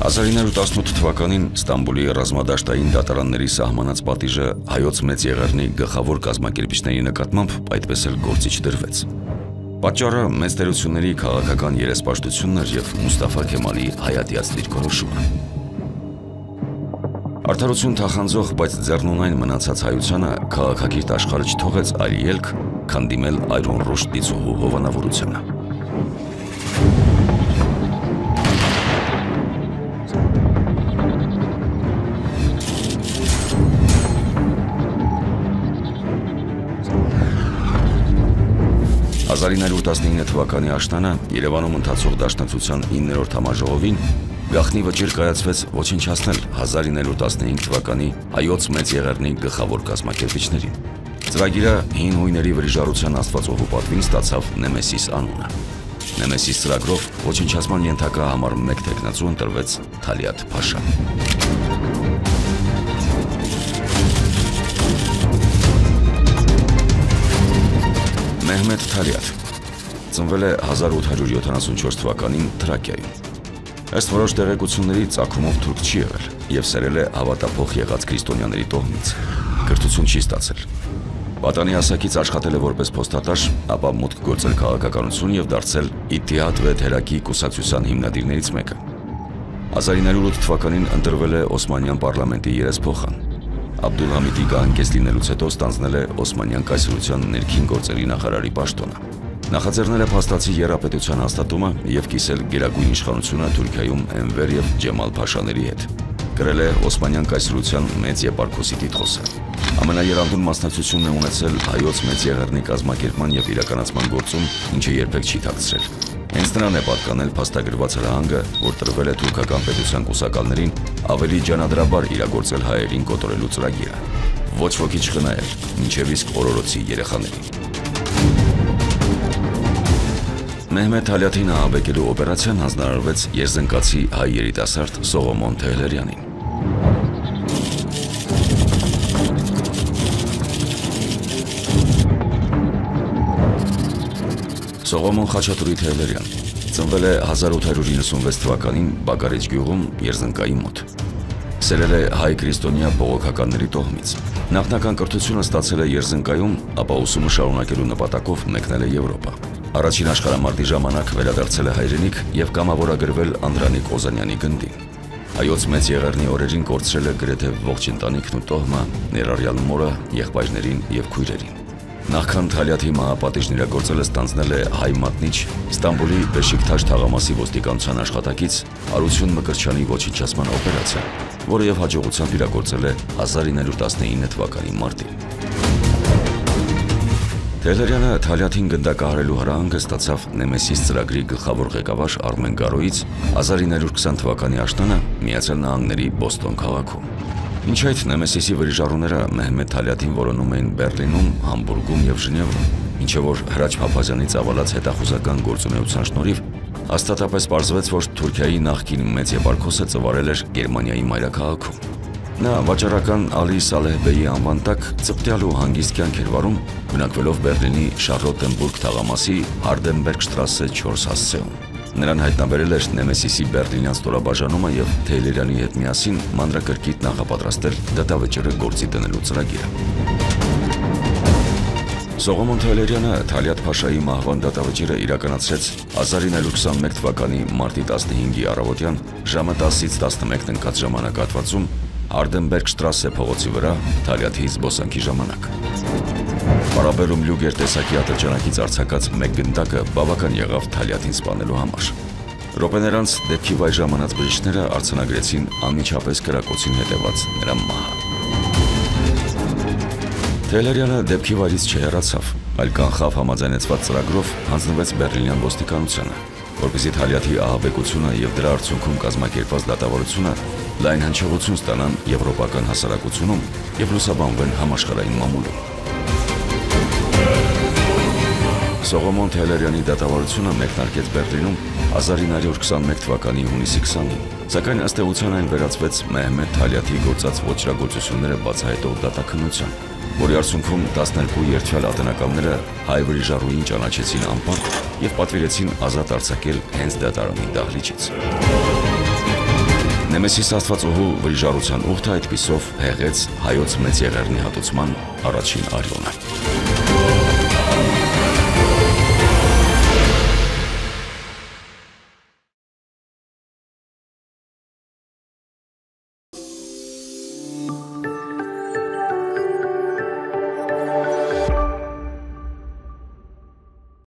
1918 թվականին Ստամբուլի ռազմադաշտային դատարանների սահմանած պատիժը հայոց մեծ եղեռնի գլխավոր կազմակերպիչների նկատմամբ այդպես էլ գործի չդրվեց։ Պատճառը մեծ տերությունների քաղաքական երեսպաշտությունն էր եւ Մուստաֆա Քեմալի հայատյաց դիրքորոշումը։ Արդարություն թախանձող, բայց ձեռնունայն մնացած հայությանը քաղաքակիրթ աշխարհը չթողեց այլ ելք, քան դիմել այրուն ռուշտից ու հովանավորությանը։ «1919 թվականի աշնանը Երևանում ընթացող դաշնակցության 9-րդ համաժողովին Գախնի վճիռ կայացվեց ոչնչացնել 1915 թվականի հայոց մեծ եղեռնի գլխավոր կազմակերպիչներին։ Ծրագիրը հին հույների վրիժարության աստվածողու պատվին ստացավ Նեմեսիս անունը։ Նեմեսիս ծրագրով ոչնչացման ենթակա համար 1 տեխնացու ընտրվեց Թալիատ Փաշա։ Մեհմեդ Թալիատ ծնվել է 1874 թվականին Թրակիայում։ Ըստ որոշ տեղեկությունների ցակումով թուրք չի եղել եւ սերել է հավատափող եղած քրիստոնյաների տոհմից։ Կրթություն չի ստացել։ Պատանի հասակից աշխատել է որպես փոստատար, ապա մուտք գործել քաղաքականություն եւ դարձել Իթիհադ վեթերակի կուսակցության հիմնադիրներից մեկը։ 1908 թվականին ընտրվել է Օսմանյան պարլամենտի երեսփոխան։ Աբդուլհամիդի գահանկեց լինելուց հետո ստանձնել է Օսմանյան կայսրության ներքին գործերի նախարարի պաշտոնը։ Նախաձեռնել է փաստացի երապետության հաստատումը եւ կիսել Գերագույն իշխանությունը Թուրքիայում Էնվեր եւ Ջեմալ Փաշաների հետ։ Գրել է Օսմանյան կայսրության մեծ եպարքոսի տիտղոսը։ Ամենաերանդուն մասնակցությունն է ունեցել հայոց մեծ եղեռնի կազմակերպման եւ իրականացման գործում, ինչը երբեք չի թաքցրել։ Հենց նրան է պատկանել փաստագրված հրահանգը, որ տրվել է թուրքական պետության կուսակալներին ավելի ջանադրաբար իրագործել հայերին կոտորելու ծրագիրը։ Ոչ ոքի չխնայել, ինչև իսկ օրորոցի երեխաներին։ Մեհմեդ Հալյաթին ահաբեկելու օպերացիան հանձնարարվեց Երզնկացի հայ երիտասարդ Սողոմոն Թեհլերյանին։ Սողոմոն Խաչատուրի Թեհլերյան ծնվել է 1896 թվականին Բագարեջ գյուղում Երզնկայի մոտ։ Սերել է հայ քրիստոնյա բողոքականների տոհմից։ Նախնական կրթությունը ստացել է Երզնկայում, ապա ուսումը շարունակելու նպատակով մեկնել է Եվրոպա։ Առաջին աշխարհամարտի ժամանակ վերադարձել է հայրենիք եւ կամավորագրվել Անդրանիկ Օզանյանի գնդին։ Հայոց մեծ եղեռնի օրերին կորցրել է գրեթե ողջ ընտանիքն ու տոհմը, ներառյալ մորը, եղբայրներին եւ քույրերին։ Նախքան Թալյաթի մահապատիժն իրագործելը ստանձնել է հայ մատնիչ Ստամբուլի Բեշիկթաշ թաղամասի ոստիկանության աշխատակից Արություն Մկրչյանի ոչնչացման օպերացիա, որը եւ հաջողությամբ իրագործել է 1919 թվականի մարտին։ Թելերյանը Թալյաթին գնդակահարելու հրահանգը ստացավ Նեմեսիս ծրագրի գլխավոր ղեկավար Արմեն Գարոից 1920 թվականի աշտանը Միացյալ Նահանգների Բոստոն քաղաքում։ Ինչ այդ Նեմեսիսի վրիժառուները Մեհմեդ Թալյաթին որոնում էին Բերլինում, Համբուրգում եւ Ժնևում, ինչը որ Հրաչ Փափազյանի ծավալած հետախուզական գործունեության շնորհիվ հաստատապես ողջվեց, որ Թուրքիայի նախկին մեծ եპարքոսը ծվարել էր Գերմանիայի մայրաքաղաքում։ Նա վաճառական Ալի Սալեհբեի անվան տակ ծպտյալ ու հանգիստ կյանք էր վարում, բնակվելով Բերլինի Շարլոտենբուրգ թաղամասի Հարդենբերգ շտրասե 4 հասցեում։ Նրան հայտնաբերել էր Նեմեսիսի Բերլինյան ստորաբաժանումը եւ Թեյլերյանի հետ միասին մանրակրկիտ նախապատրաստել դատավճիռը գործի դնելու ծրագիրը։ Սողոմոն Թեյլերյանը Թալիատ Փաշայի մահվան դատավճիռը իրականացրեց 1921 թվականի մարտի 15-ի առավոտյան ժամը 10-ից 11 ընկած ժամանակահատվածում Արդենբերգ շտրասե փողոցի վրա Թալյաթի զբոսանքի ժամանակ։ Պարաբերում լյուգեր տեսակի ատրճանակից արձակած մեկ գնդակը բավական եղավ Թալյաթին սպանելու համար։ Ռոպեներանց դեպքի վայ ժամանած բժիշկները արցանագրեցին անմիջապես կրակոցին հետևած նրա մահը։ Թելերյանը դեպքի վայրից չհեռացավ, այլ կանխավ համաձայնեցված ծրագրով հանձնվեց Բերլինյան ոստիկանությանը, որպեսզի Թալյաթի ահաբեկությունը եւ դրա արդյունքում կազմակերպված դատավարությունը լայն հնչողություն ստանան եվրոպական հասարակությունում եւ լուսաբանվեն համաշխարհային մամուլում։ Սողոմոն Թելերյանի դատավարությունը մեկնարկեց Բերլինում 1921 թվականի հունիսի 20-ին, սակայն ըստ էության այն վերածվեց Մեհմեդ Թալյաթի գործած ոչրագործությունները բացահայտող դատաքննության, որի արդյունքում 12 երթյալ ատենականները հայ վրիժառուին ճանաչեցին անպարտ եւ պատվիրեցին ազատ արձակել հենց դատարանի դահլիճից։ Նեմեսիս Աստվածուհու վրիժարության ուխտը այդպիսով հեղեց հայոց մեծ եղերնի հատուցման առաջին արյունը։